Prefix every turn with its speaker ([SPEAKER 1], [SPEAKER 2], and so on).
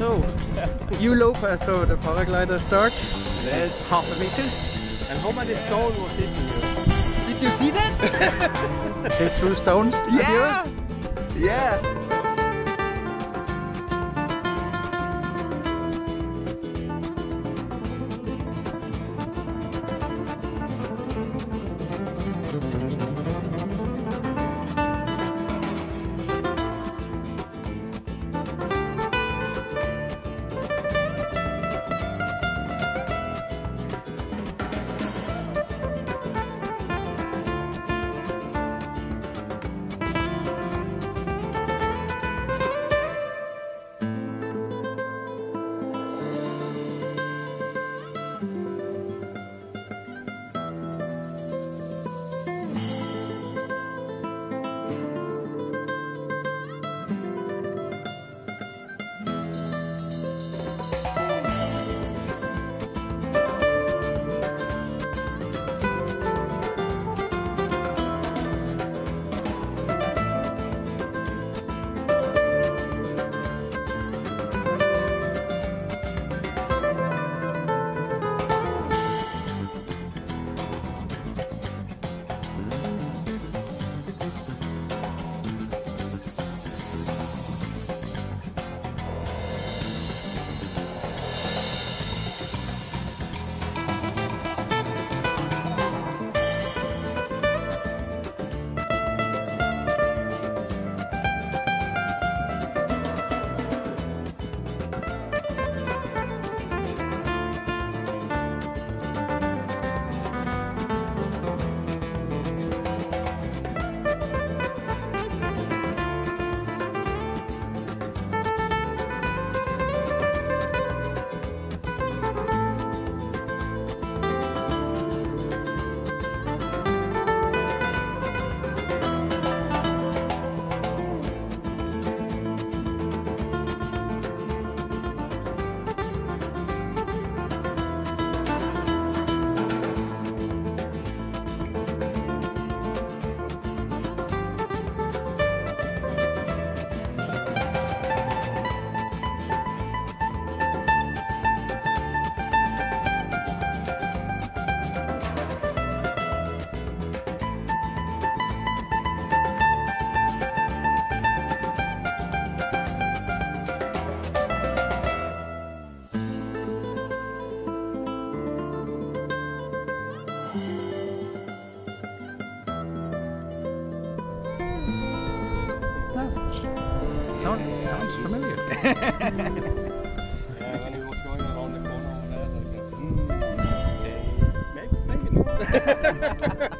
[SPEAKER 1] So, you lower as the paraglider start.
[SPEAKER 2] Yes.
[SPEAKER 1] Half a meter.
[SPEAKER 2] And how many stones was it?
[SPEAKER 1] Did you see that? they threw stones? Yeah!
[SPEAKER 2] Yeah!
[SPEAKER 1] Sound, sounds familiar.
[SPEAKER 2] Yeah, when he was going around the corner on there, like, mm, okay, maybe, maybe not.